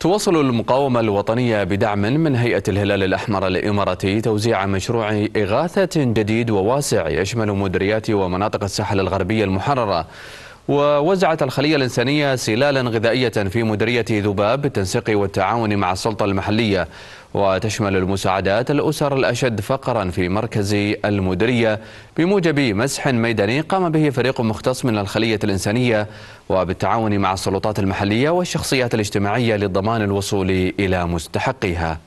تواصل المقاومة الوطنية بدعم من هيئة الهلال الأحمر الإماراتي توزيع مشروع إغاثة جديد وواسع يشمل مديريات ومناطق الساحل الغربية المحررة. ووزعت الخلية الإنسانية سلالا غذائية في مديرية ذباب بالتنسيق والتعاون مع السلطة المحلية. وتشمل المساعدات الأسر الأشد فقرا في مركز المديرية بموجب مسح ميداني قام به فريق مختص من الخلية الإنسانية وبالتعاون مع السلطات المحلية والشخصيات الاجتماعية لضمان الوصول إلى مستحقيها.